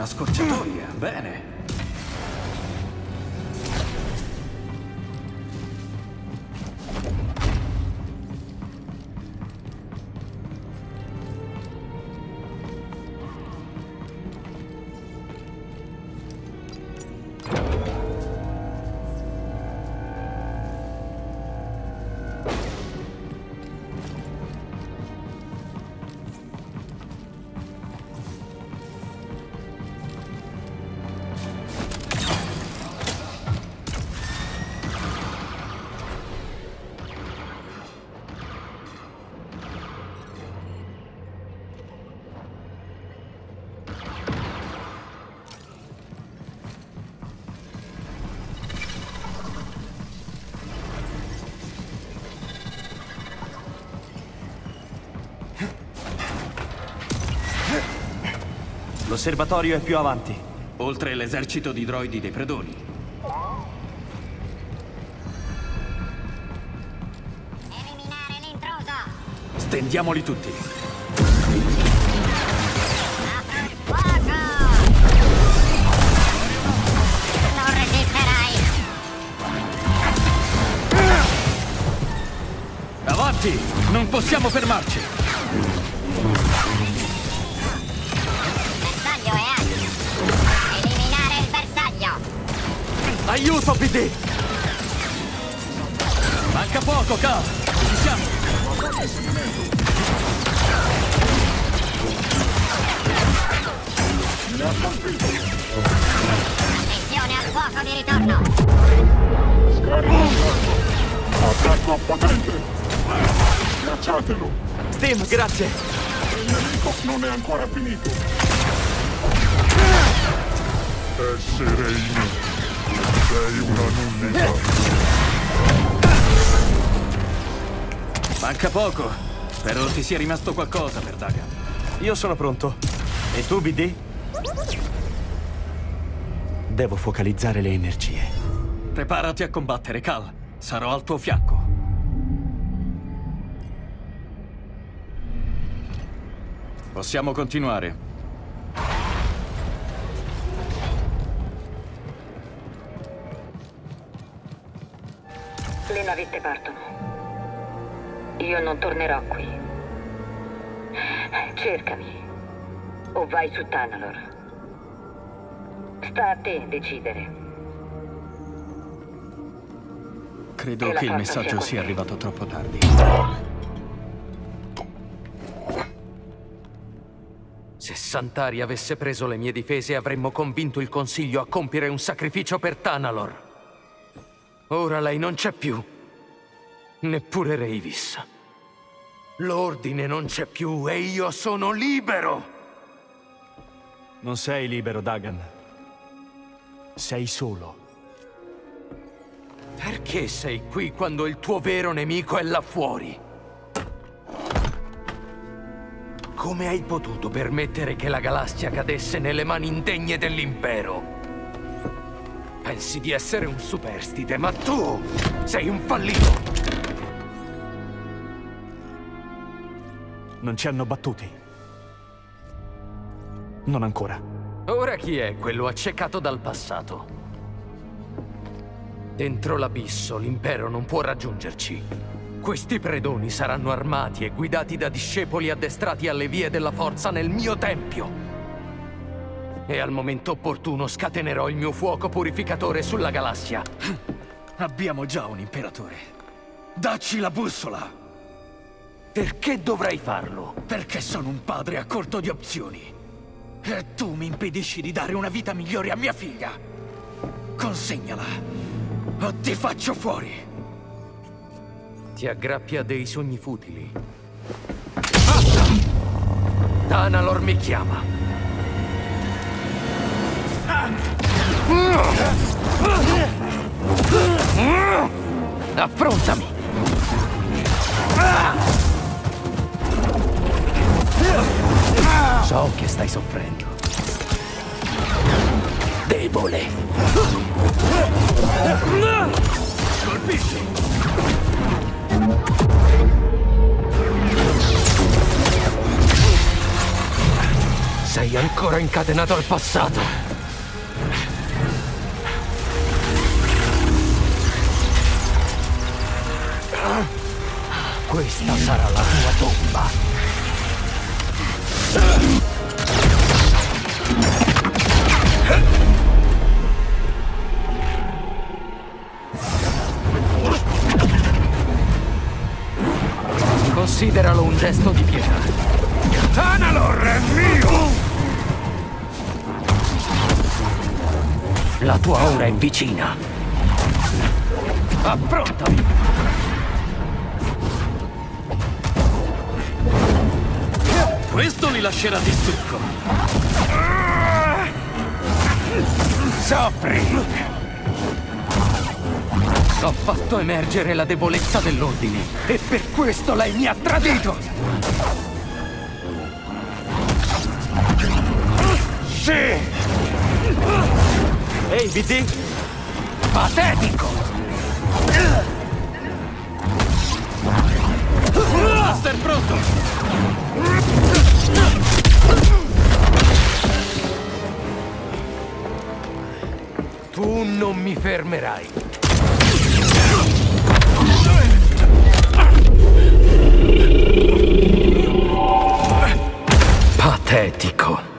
Una scorciatoia, bene. L'osservatorio è più avanti. Oltre l'esercito di droidi dei predoni. Eliminare l'intruso! Stendiamoli tutti. Apro il fuoco! Non resisterai! Avanti! Non possiamo fermarci! Aiuto, PD! Manca poco, Cal! Ci siamo! Missione al fuoco di ritorno! Attacco potente! Schiacciatelo! Stim, grazie! Il nemico non è ancora finito! Essere inutile! Sei una nullità! Manca poco. Spero ti sia rimasto qualcosa per Dagan. Io sono pronto. E tu, BD? Devo focalizzare le energie. Preparati a combattere, Cal. Sarò al tuo fianco. Possiamo continuare. Navette partono. Io non tornerò qui. Cercami. O vai su Tanalor. Sta a te decidere. Credo Che che il messaggio sia arrivato troppo tardi. Se Santari avesse preso le mie difese avremmo convinto il Consiglio a compiere un sacrificio per Tanalor. Ora lei non c'è più. Neppure Reivis. L'ordine non c'è più e io sono libero! Non sei libero, Dagan. Sei solo. Perché sei qui quando il tuo vero nemico è là fuori? Come hai potuto permettere che la galassia cadesse nelle mani indegne dell'impero? Pensi di essere un superstite, ma tu sei un fallito! Non ci hanno battuti. Non ancora. Ora chi è quello accecato dal passato? Dentro l'abisso l'impero non può raggiungerci. Questi predoni saranno armati e guidati da discepoli addestrati alle vie della forza nel mio tempio. E al momento opportuno scatenerò il mio fuoco purificatore sulla galassia. Abbiamo già un imperatore. Dacci la bussola! Perché dovrei farlo? Perché sono un padre a corto di opzioni. E tu mi impedisci di dare una vita migliore a mia figlia. Consegnala. O ti faccio fuori. Ti aggrappi a dei sogni futili. Basta! Tanalor mi chiama. Affrontami! So che stai soffrendo. Debole. Colpisci! Sei ancora incatenato al passato. Questa sarà la tua tomba. Tua ora è vicina. Approntami! Questo li lascerà di stucco. Soffri! Ho fatto emergere la debolezza dell'ordine e per questo lei mi ha tradito! Sì! BD! Patetico! Master pronto! Tu non mi fermerai. Patetico.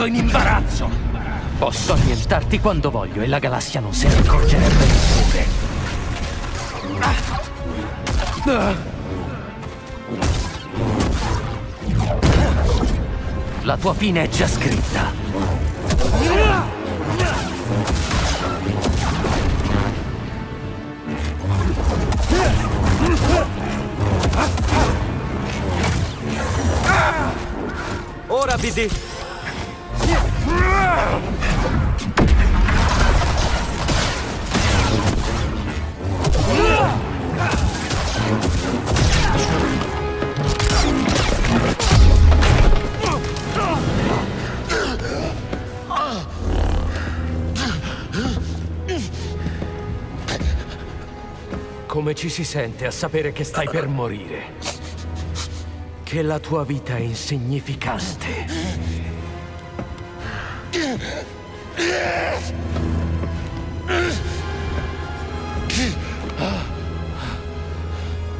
Mettendo in imbarazzo! Posso annientarti quando voglio e la galassia non se ne accorgerebbe neppure. La tua fine è già scritta. Ora, BD! Come ci si sente a sapere che stai per morire? Che la tua vita è insignificante.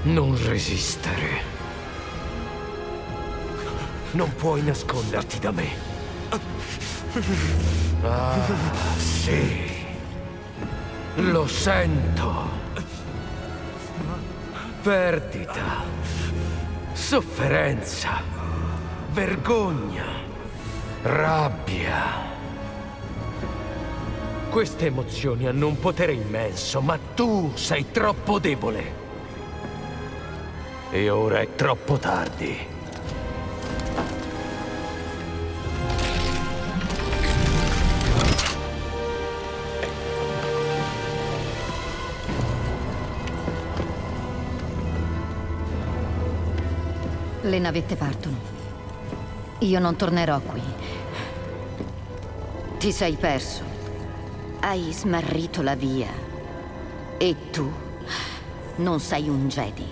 Non resistere. Non puoi nasconderti da me. Ah, sì. Lo sento. Perdita, sofferenza, vergogna, rabbia. Queste emozioni hanno un potere immenso, ma tu sei troppo debole. E ora è troppo tardi. Le navette partono. Io non tornerò qui. Ti sei perso. Hai smarrito la via. E tu non sei un Jedi.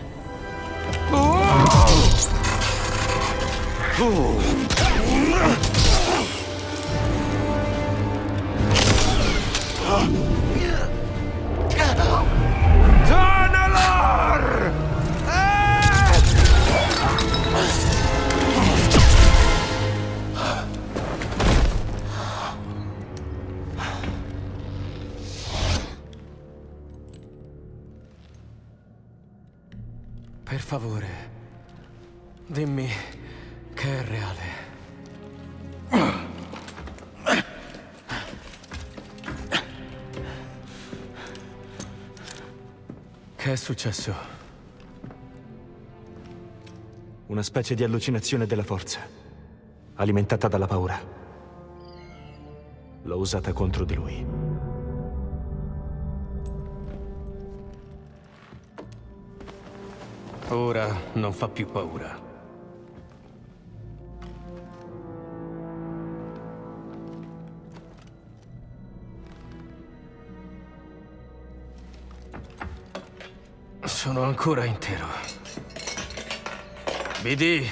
Tanalor! Favore, dimmi che è reale. Che è successo? Una specie di allucinazione della forza, alimentata dalla paura. L'ho usata contro di lui. Ora non fa più paura. Sono ancora intero. BD,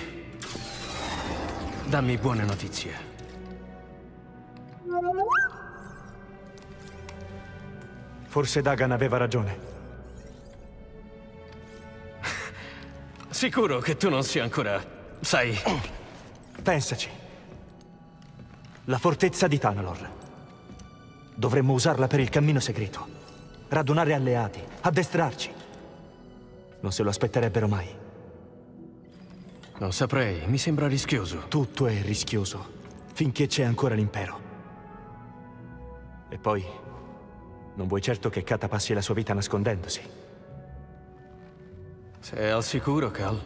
dammi buone notizie. Forse Dagan aveva ragione. Sicuro che tu non sia ancora, sai, Pensaci. La fortezza di Tanalor. Dovremmo usarla per il cammino segreto. Radunare alleati, addestrarci. Non se lo aspetterebbero mai. non saprei, mi sembra rischioso. Tutto è rischioso, finché c'è ancora l'impero. E poi, non vuoi certo che Kata passi la sua vita nascondendosi. Sei al sicuro, Cal?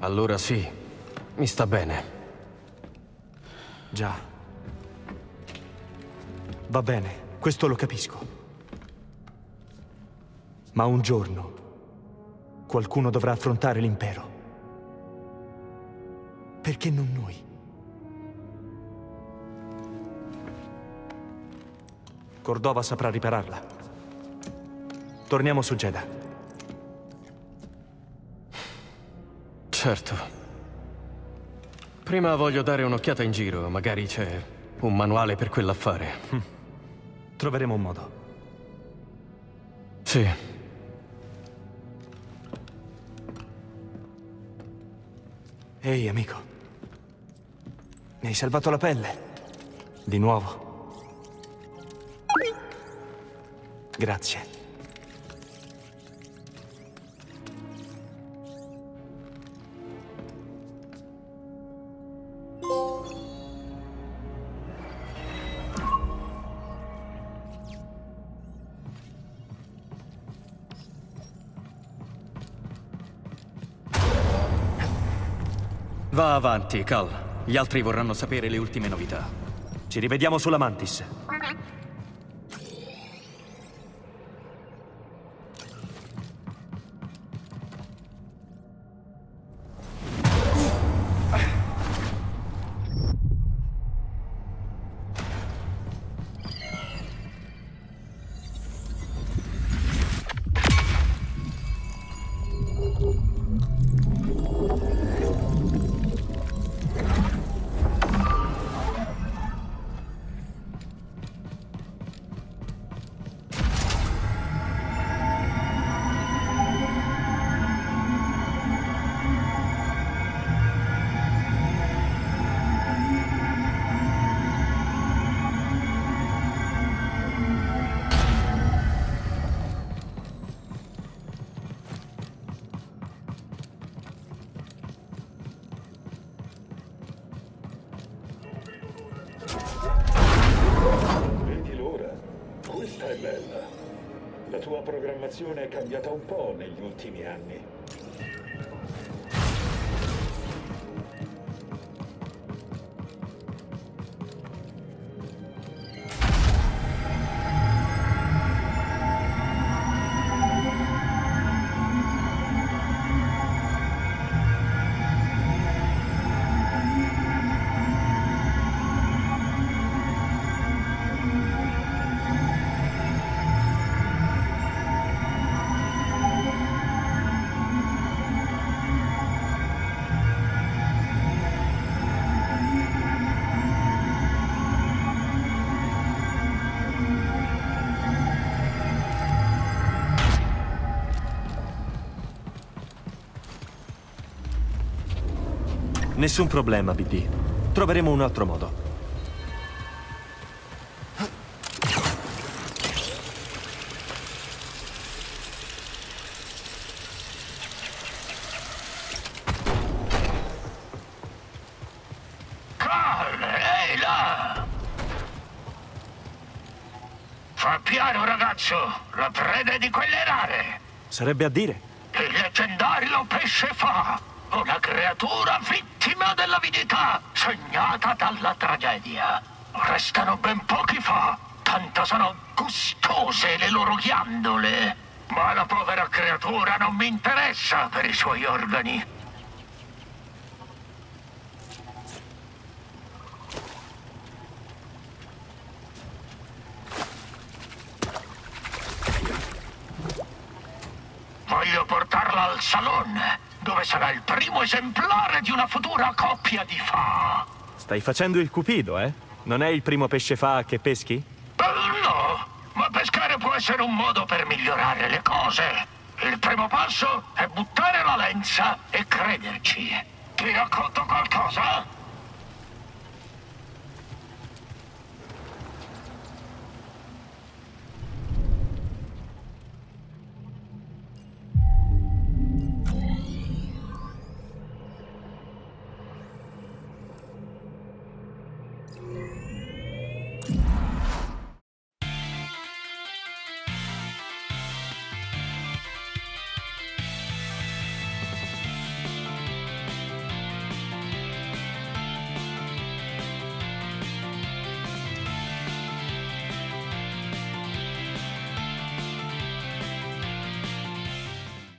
Allora sì, mi sta bene. Già. Va bene, questo lo capisco. Ma un giorno qualcuno dovrà affrontare l'impero. Perché non noi? Cordova saprà ripararla. Torniamo su Jeddah. Certo. Prima voglio dare un'occhiata in giro, magari c'è un manuale per quell'affare. Troveremo un modo. Sì. Ehi, amico. Mi hai salvato la pelle. Di nuovo. Grazie. Va avanti, Cal. Gli altri vorranno sapere le ultime novità. Ci rivediamo sulla Mantis. Bella. La tua programmazione è cambiata un po' negli ultimi anni. Nessun problema, BD. Troveremo un altro modo. Carl, ehi là! Fa piano, ragazzo! La preda di quelle rare! Sarebbe a dire. Il leggendario pesce fa! Una creatura vittima dell'avidità, segnata dalla tragedia. Restano ben pochi fa, tanto sono gustose le loro ghiandole. Ma la povera creatura non mi interessa per i suoi organi. Voglio portarla al salon, dove sarà il primo esemplare di una futura coppia di fa. Stai facendo il cupido, eh? Non è il primo pesce fa che peschi? Eh, no, ma pescare può essere un modo per migliorare le cose. Il primo passo è buttare la lenza e crederci. Ti racconto qualcosa?